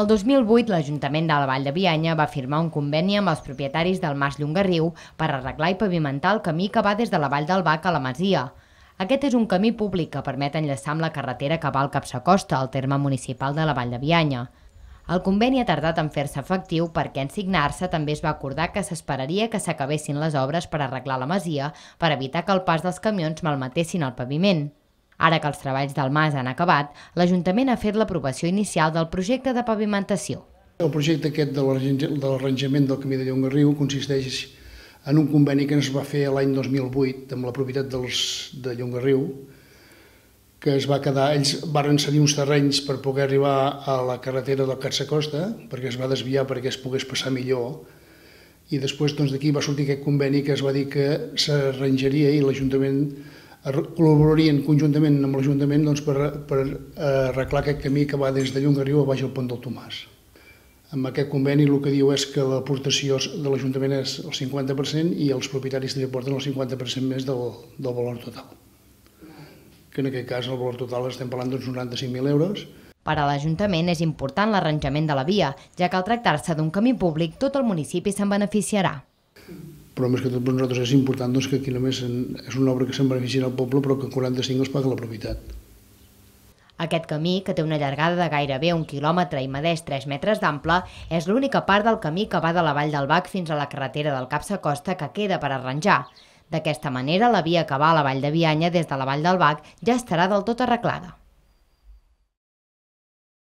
El 2008, l'Ajuntament de la Vall de Bianya va firmar un conveni amb els propietaris del Mas Llongarriu per arreglar i pavimentar el camí que va des de la Vall del Bac a la Masia. Aquest és un camí públic que permet enllaçar amb la carretera que va al Capsacosta, al terme municipal de la Vall de Bianya. El conveni ha tardat en fer-se efectiu perquè en signar-se també es va acordar que s'esperaria que s'acabessin les obres per arreglar la masia per evitar que el pas dels camions malmetessin el paviment. Ara que els treballs del Mas han acabat, l'Ajuntament ha fet l'aprovació inicial del projecte de pavimentació. El projecte aquest de l'arranjament del camí de Llongarriu consisteix en un conveni que es va fer l'any 2008 amb la propietat dels, de Llongarriu, que es va quedar, ells varen cedir uns terrenys per poder arribar a la carretera del Catsacosta, perquè es va desviar perquè es pogués passar millor, i després doncs, d'aquí va sortir aquest conveni que es va dir que s'arranjaria i l'Ajuntament col·laborarien conjuntament amb l'Ajuntament doncs, per, per arreglar aquest camí que va des de Llongariu a baix al pont del Tomàs. Amb aquest conveni el que diu és que l'aportació de l'Ajuntament és el 50% i els propietaris també porten el 50% més del, del valor total. Que en aquest cas el valor total estem parlant d'uns 95.000 euros. Per a l'Ajuntament és important l'arranjament de la via, ja que al tractar-se d'un camí públic tot el municipi se'n beneficiarà però més que tot per nosaltres és important doncs, que aquí només és una obra que se'n beneficia al poble però que 45 els paga la propietat. Aquest camí, que té una llargada de gairebé un quilòmetre i medeix 3 metres d'ample, és l'única part del camí que va de la Vall del Bac fins a la carretera del Capsa Costa que queda per arranjar. D'aquesta manera, la via que va a la Vall de Bianya des de la Vall del Bac ja estarà del tot arreglada.